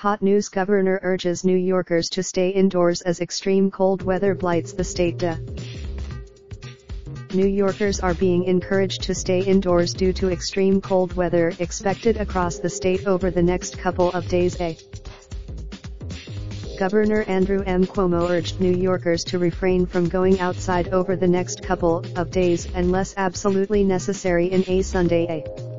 Hot news governor urges New Yorkers to stay indoors as extreme cold weather blights the state. De. New Yorkers are being encouraged to stay indoors due to extreme cold weather expected across the state over the next couple of days. A. Governor Andrew M. Cuomo urged New Yorkers to refrain from going outside over the next couple of days unless absolutely necessary in a Sunday. A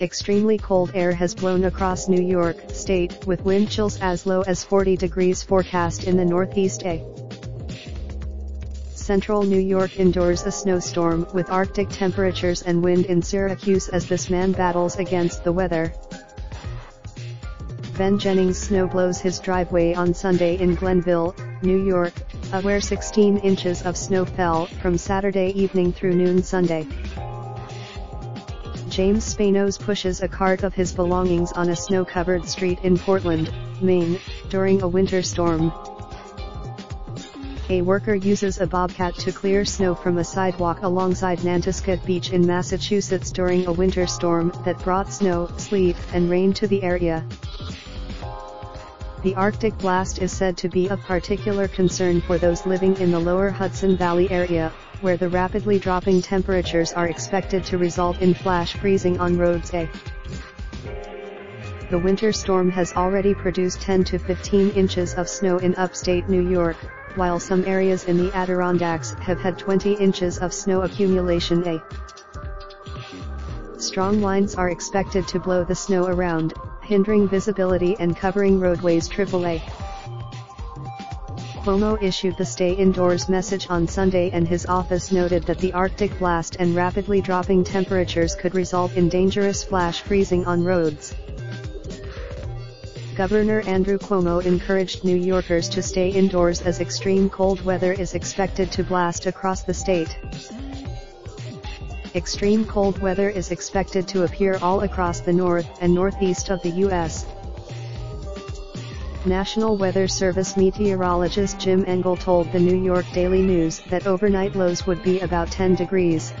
extremely cold air has blown across New York State with wind chills as low as 40 degrees forecast in the Northeast. A Central New York endures a snowstorm with Arctic temperatures and wind in Syracuse as this man battles against the weather. Ben Jennings snow blows his driveway on Sunday in Glenville, New York, uh, where 16 inches of snow fell from Saturday evening through noon Sunday. James Spanos pushes a cart of his belongings on a snow-covered street in Portland, Maine, during a winter storm. A worker uses a bobcat to clear snow from a sidewalk alongside Nantasket Beach in Massachusetts during a winter storm that brought snow, sleet, and rain to the area. The Arctic blast is said to be of particular concern for those living in the lower Hudson Valley area, where the rapidly dropping temperatures are expected to result in flash freezing on roads A. The winter storm has already produced 10 to 15 inches of snow in upstate New York, while some areas in the Adirondacks have had 20 inches of snow accumulation A. Strong winds are expected to blow the snow around, hindering visibility and covering roadways AAA. Cuomo issued the stay indoors message on Sunday and his office noted that the Arctic blast and rapidly dropping temperatures could result in dangerous flash freezing on roads. Governor Andrew Cuomo encouraged New Yorkers to stay indoors as extreme cold weather is expected to blast across the state. Extreme cold weather is expected to appear all across the north and northeast of the U.S., National Weather Service meteorologist Jim Engel told the New York Daily News that overnight lows would be about 10 degrees.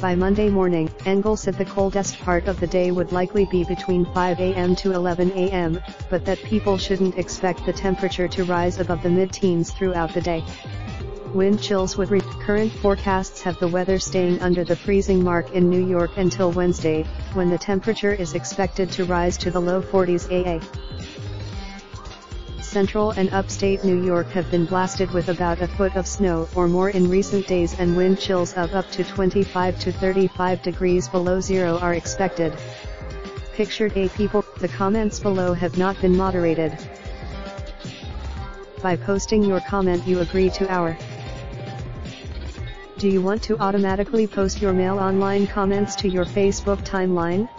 By Monday morning, Engel said the coldest part of the day would likely be between 5 a.m. to 11 a.m., but that people shouldn't expect the temperature to rise above the mid-teens throughout the day. Wind chills would re current forecasts have the weather staying under the freezing mark in New York until Wednesday, when the temperature is expected to rise to the low 40s AA central and upstate New York have been blasted with about a foot of snow or more in recent days and wind chills of up to 25 to 35 degrees below zero are expected. Pictured A people, the comments below have not been moderated. By posting your comment you agree to our Do you want to automatically post your mail online comments to your Facebook timeline?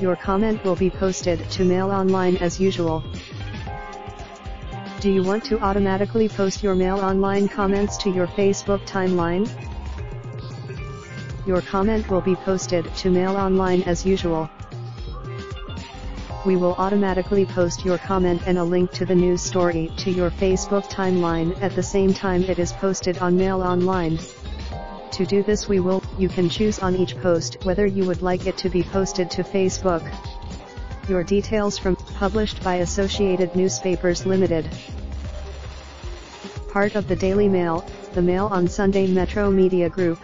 Your comment will be posted to Mail Online as usual. Do you want to automatically post your Mail Online comments to your Facebook timeline? Your comment will be posted to Mail Online as usual. We will automatically post your comment and a link to the news story to your Facebook timeline at the same time it is posted on Mail Online. To do this we will, you can choose on each post whether you would like it to be posted to Facebook. Your details from, published by Associated Newspapers Limited. Part of the Daily Mail, the Mail on Sunday Metro Media Group.